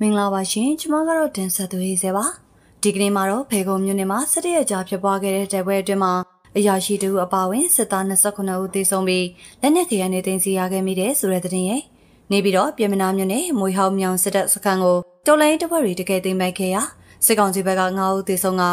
မင်္ဂလာပါရှင်ကျမကတော့တင်ဆက်သူရေးစေပါဒီကနေ့မှာတော့ဖေကုံမြို့နယ်မှာစစ်ရဲကြားဖြစ်ပွားခဲ့တဲ့တိုက်ပွဲအတွင်းမှာအရာရှိတူအပါဝင်စစ်သား29ဦးသေဆုံးပြီးလက်နက်ခဲယမ်းတွေတင်စီရခဲ့မိတဲ့ဆိုတဲ့သတင်းရဲ့နေပြီးတော့ပြည်မနာမြို့နယ်မွေဟောင်းမြောင်စစ်တပ်စခန်းကိုတော်လိုင်းတပ်ဖွဲ့တွေတကယ်သိမ်းပိုက်ခဲ့ရာစစ်ကောင်စီဘက်က9ဦးသေဆုံးက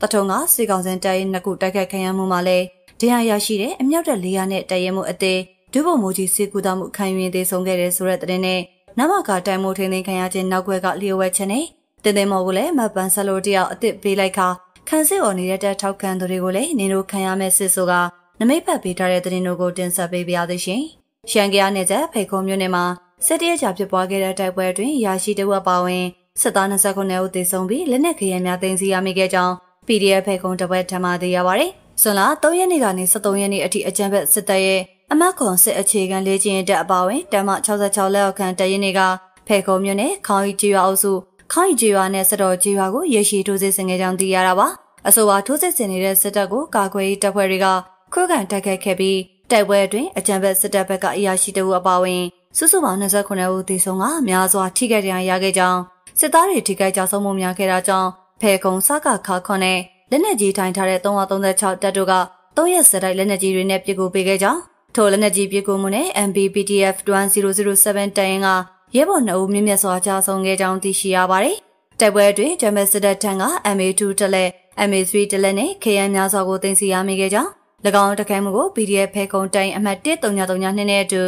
တထုံကစစ်ကောင်စင်တိုက်နှစ်ခုတိုက်ခတ်ခံရမှုမှာလဲတရားရရှိတဲ့အမြောက်တပ်400နဲ့တရဲမှုအသေးဒုဗိုလ်မှူးကြီးစေကူတာမှုခံယူရင်သေဆုံးခဲ့တဲ့ဆိုတဲ့သတင်းနဲ့ နမကတိုင်မိုထိန်သိမ်းခံရခြင်းနောက်ွယ်ကလျှို့ဝှက်ခြင်းနဲ့တင်သိမ်းမော်ကိုလည်းမပန်ဆလိုတယောက်အစ်စ်ပေးလိုက်ခါခန်းစစ်အော်နေတဲ့တက်ထောက်ခံသူတွေကိုလည်းနင်တို့ခံရမယ့်စစ်ဆိုကနမိတ်ဖတ်ပေးထားတဲ့သတင်းတို့ကိုတင်ဆက်ပေးပါရသရှင်။ရှန်ကရနယ်ကျဖေခုံမြို့နယ်မှာစစ်တရကြာဖြစ်ပွားခဲ့တဲ့တိုက်ပွဲအတွင်းရာရှိတဝက်ပါဝင်စစ်သား29ဦးသေဆုံးပြီးလက်နက်ခဲယမ်းများတင်စီရမိခဲ့ကြောင်း PDF ဖေခုံတပွဲထမှသိရပါဗျ။ဇွန်လ3ရက်နေ့ကနေ23ရက်နေ့အထိအကြံဖက်စစ်တပ်ရဲ့ အမတ်ခွန်စစ်အခြေခံလေ့ကျင့်တက်အပါဝင်တမ66လက်အောက်ခံတရင်တွေကဖေကုံမြို့နယ်ခေါင်းကြီးကျွာအုပ်စုခေါင်းကြီးကျွာနဲ့စတော်ကျွာကိုရရှိထိုးစစ်ဆင်ခဲ့ကြောင်းသိရတာပါအဆိုပါထိုးစစ်ဆင်နေတဲ့စစ်တပ်ကိုကာကွယ်ရေးတပ်ဖွဲ့တွေကခုခံတိုက်ခိုက်ခဲ့ပြီးတိုက်ပွဲအတွင်းအကြံဖက်စစ်တပ်ဘက်ကအရာရှိတဦးအပါဝင်စုစုပေါင်း29ဦးသေဆုံးကများစွာထိခိုက်ဒဏ်ရာရခဲ့ကြောင်းစစ်သားတွေထိခိုက်ကြဆုံးမှုများခဲ့တာကြောင့်ဖေကုံစကခါခွန်နဲ့လက်နက်ကြီးထိုင်ထားတဲ့336တပ်တို့က၃ရက်စတိုက်လက်နက်ကြီးတွေနဲ့ပစ်ကူပေးခဲ့ကြောင်း ထိုလက်နက်ကြီးပစ်ကူမှုနဲ့ MBPTF 1007တရင်ကရဲဘော်2ဦးမြင့်မြတ်စွာကြာဆုံးခဲ့ကြောင်းသိရှိရပါတယ်။တိုက်ပွဲအတွင်းဂျမတ်စစ်တပ်ထံက MA2 တလက် MA3 တလက်နဲ့ KN များစွာကိုတင်စီရမိခဲ့ကြောင်း၎င်းတခိုင်မှုကို PDF ဖဲခုံတိုင်အမှတ်1339နဲ့အတူ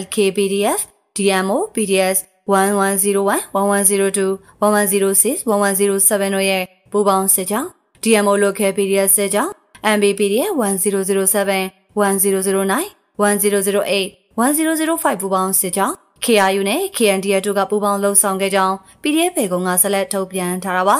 LKPDF DMO PDS 1101 1102 1106 1107တို့ရဲ့ပူးပေါင်းစစ်ကြောင်း DMO Local PDF စစ်ကြောင်း MBPDF 1007 1009 1008 1005ပူပေါင်းစစ်ကြောင်း KRU နဲ့ KNDF တို့ကပူပေါင်းလှုပ်ဆောင်ခဲ့ကြောင်း PDF ပေကုံကဆက်လက်ထုတ်ပြန်ထားတာပါ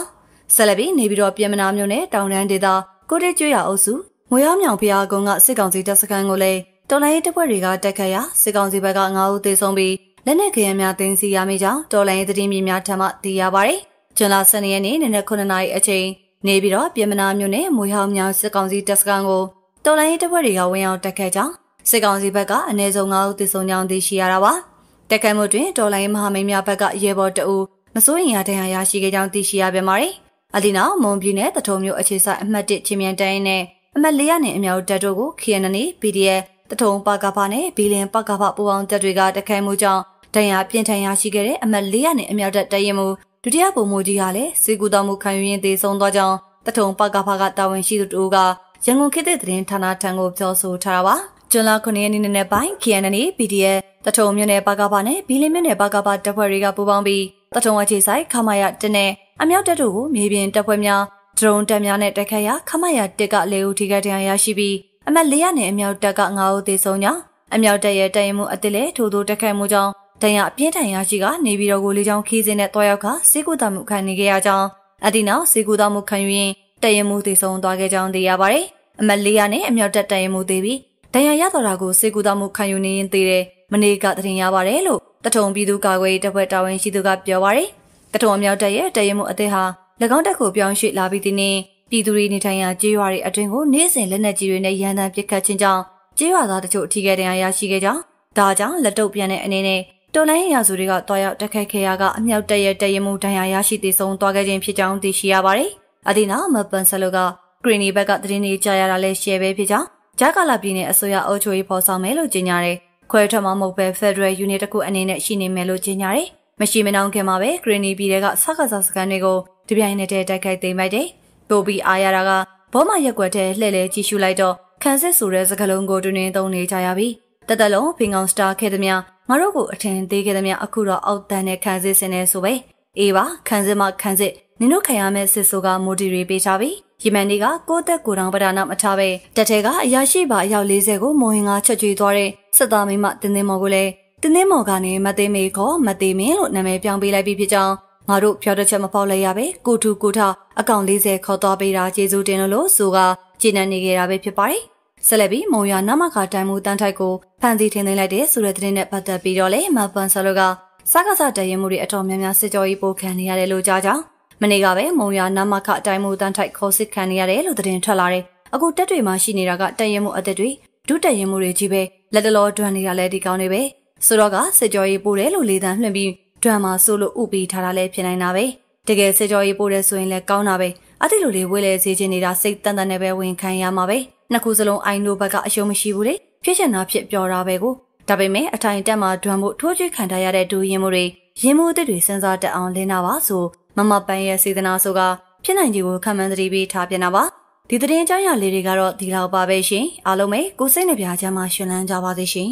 ဆက်လက်ပြီးနေပြီးတော့ပြည်မနာမျိုးနဲ့တောင်တန်းဒေသကိုတိကျွရအုပ်စုငွေရောင်မြောင်ဖျားကုန်းကစစ်ကောင်စီတပ်စခန်းကိုလည်းတော်လိုင်းတပ်ဖွဲ့တွေကတက်ခတ်ရာစစ်ကောင်စီဘက်က9ဦးသေဆုံးပြီးလက်နက်ခဲယမ်းများတင်စီရမိကြောင်းတော်လိုင်းသတင်းမြေများထံမှသိရပါဗျ။ကျွန်းလာ12ရက်နေ့နနက်9နာရီအချိန်နေပြီးတော့ပြည်မနာမျိုးနဲ့မွေဟောင်းမြောင်စစ်ကောင်စီတပ်စခန်းကိုတော်လိုင်းတပ်ဖွဲ့တွေကဝင်ရောက်တက်ခတ်ကြောင်း စစ်ကောင်စီဘက်ကအနည်းဆုံး9ဦးသေဆုံးကြောင်းသိရှိရတာပါ။တက်ခိုင်မှုတွင်တော်လိုင်းမဟာမိတ်များဘက်ကရဲဘော်တအူမစိုးရင်ရတဲ့ဟာရရှိခဲ့ကြောင်းသိရှိရပြန်ပါတယ်။အဒီနောက်မွန်ပြည်နယ်တထုံမြို့အခြေဆိုင်အမှတ်1ချင်းမြန်တိုင်းနဲ့အမှတ်400နဲ့အမြောက်တပ်တို့ကို KNN PDF တထုံပကဖနဲ့ဘီလင်ပကဖပူပေါင်းတပ်တွေကတက်ခိုင်မှုကြောင့်တန်ရာပြင်းထန်ရရှိခဲ့တဲ့အမှတ်400နဲ့အမြောက်တပ်တရင်မှုဒုတိယဗိုလ်မှူးကြီးကလည်းစေကူတော်မှုခံယူရင်းသေဆုံးသွားကြောင်းတထုံပကဖကတာဝန်ရှိသူတို့ကရန်ကုန်ခေတ်သစ်သတင်းဌာနထံကိုပြောဆိုထားတာပါ။ ကျွန်းလ9ရက်နေ့နေ့ပိုင်း KNN PDF တထုံမြို့နယ်ပါကပါနဲ့ဘီလင်းမြို့နယ်ပါကပါတပ်ဖွဲ့တွေကပူးပေါင်းပြီးတထုံအခြေဆိုင်ခမာယတနဲ့အမြောက်တပ်တို့ကိုမြေပြင်တပ်ဖွဲ့များဒရုန်းတပ်များနဲ့တိုက်ခိုက်ရာခမာယတစ်ကလေဦးထိခိုက်ဒဏ်ရာရရှိပြီးအမတ်၄နဲ့အမြောက်တပ်က9ဦးသေဆုံးကြောင်းအမြောက်တပ်ရဲ့တပ်ရင်မှုအစ်စ်လည်းထိုးထိုးတိုက်ခိုက်မှုကြောင့်ဒဏ်ရာအပြင်းထန်ရရှိကနေပြည်တော်ကိုလေးချောင်းခီးစင်းနဲ့တွားရောက်ကစေကူတာမှုခံနေခဲ့ရကြောင်းအဒီနောက်စေကူတာမှုခံယူရင်တပ်ရင်မှုသေဆုံးသွားခဲ့ကြောင်းသိရပါတယ်အမတ်၄နဲ့အမြောက်တပ်တပ်ရင်မှုသေပြီး ဒဏ်ရာရတော်တာကိုစေကူသားမှုခံယူနေရင်သေးတယ်မနေ့ကတင်ရပါတယ်လို့တထုံပြည်သူ့ကာကွယ်ရေးတပ်ဖွဲ့တာဝန်ရှိသူကပြောပါရယ်တထုံအမြောက်တပ်ရဲ့တရဲမှုအသေးဟာ၎င်းတပ်ကိုပြောင်းရွှေ့လာပြီးတဲ့နေ့ပြည်သူတွေနေထိုင်ရာကျေးရွာတွေအတွင်ကိုနေ့စဉ်လက်နက်ကြီးတွေနဲ့ရန်တမ်းပစ်ခတ်ခြင်းကြောင့်ကျေးရွာသားတချို့အထီးကဲဒဏ်ရာရရှိခဲ့ကြောင်းဒါကြောင့်လက်တုပ်ပြန်တဲ့အနေနဲ့တော်လိုင်းရာစုတွေကတွားရောက်တက်ခတ်ခဲ့ရကအမြောက်တပ်ရဲ့တရဲမှုဒဏ်ရာရရှိသေးဆုံးသွားခဲ့ခြင်းဖြစ်ကြောင်းသိရှိရပါတယ်အဒီနောက်မပန်ဆလိုကဂရီနီဘက်ကသတင်းတွေကြားရတာလဲရှယ်ပဲဖြစ်ကြောင်း ဂျာကာလာပြည်နယ်အစိုးရအုပ်ချုပ်ရေးဖော်ဆောင်မယ်လို့ကြေညာတယ်။ခွဲထွက်မှမဟုတ်ပဲ Federal Unit တစ်ခုအနေနဲ့ရှိနေမယ်လို့ကြေညာတယ်။မရှိမနှောင်းခင်မှာပဲ Greeny ပြည်တွေကစကားစားစကန်တွေကိုတပြိုင်နက်တည်းတိုက်ခိုက်သိမ်းပိုက်တယ်။ပိုပြီးအားရတာကဘောမရက်ွက်တဲ့လှည့်လဲကြည့်ရှုလိုက်တော့ခန်းစစ်ဆိုတဲ့စကားလုံးကိုတွင်တွင်သုံးနေကြရပြီ။တသက်လုံးဖင်ကောင်စတာခဲ့သမျှငါတို့ကိုအထင်သေးခဲ့သမျှအခုတော့အောက်တန်းနဲ့ခန်းစစ်စင်နေဆိုပဲ။အေးပါခန်းစစ်မှခန်းစစ်နင်တို့ခံရမယ့်စစ်ဆိုကမိုဒီရီပေးချပြီ။ ယီမန်တွေကကိုသက်ကိုတောင်ပဒါနာမထားပဲတက်ထဲကအရာရှိပါအယောက်40ကိုမိုဟင်ကချက်ကျွေးသွားတဲ့စစ်သားမိမတင်းတင်းမော်ကိုလည်းတင်းတင်းမော်ကနေမသိမေခေါ်မသိမင်းလို့နာမည်ပြောင်းပေးလိုက်ပြီးဖြစ်ကြောင်းငါတို့ပြောတဲ့ချက်မပေါက်လိုက်ရပဲကိုထူကိုထအကောင့်40ခေါ်သွားပေးတာကျေးဇူးတင်လို့လို့ဆိုကကျေနပ်နေကြတာပဲဖြစ်ပါတယ်ဆက်လက်ပြီးမုံရနမခတိုင်မူတန်းထိုက်ကိုဖန်စီထင်းသိမ်းလိုက်တဲ့ဆိုတဲ့သတင်းနဲ့ပတ်သက်ပြီးတော့လေမပန်ဆလိုကစကားစတည်ရင်မှုတွေအတော်များများစစ်ကြောရေးပို့ခံနေရတယ်လို့ကြားကြောင်း မနေ့ကပဲမုံရနာမခအတိုင်းမူတန်းထိုက်ခေါ်စစ်ခံနေရတယ်လို့သတင်းထွက်လာတယ်။အခုတက်တွေမှာရှိနေတာကတက်ရင်မှုအသက်တွေဒုတက်ရင်မှုတွေကြီးပဲလက်တလောတွန်းနေရလဲဒီကောင်းနေပဲ။ဆိုတော့ကစစ်ကြောရေးပို့တယ်လို့လေတန်းနှွှင့်ပြီးဒဒွမ်မှာဆိုလို့ဥပြီးထားတာလည်းဖြစ်နိုင်တာပဲတကယ်စစ်ကြောရေးပို့တဲ့ဆိုရင်လည်းကောင်းတာပဲအဲ့ဒီလိုလေးဝေးလေစေချင်နေတာစိတ်တန်တန်နဲ့ပဲဝင်ခံရမှာပဲနှစ်ခုစလုံးအိုင်နိုဘက်ကအရှုံးမရှိဘူးလေဖြစ်ချင်တာဖြစ်ပြောတာပဲကိုဒါပေမဲ့အထိုင်တက်မှာဒွမ်မှုထိုးကျွေးခံထားရတဲ့ဒူရင်မှုတွေ ရင်မှုအသစ်တွေစဉ်းစားတတ်အောင်လင်းတာပါဆိုမမပန်းရဲ့စေတနာဆိုကဖြစ်နိုင်ကြီးကိုခံမှန်းသတိပေးထားပြန်တာပါဒီသတင်းကြောင်းရလေးတွေကတော့ဒီလောက်ပါပဲရှင်အားလုံးပဲကိုစိတ်နှပြချမ်းမှရှင်လန်းကြပါသေးရှင်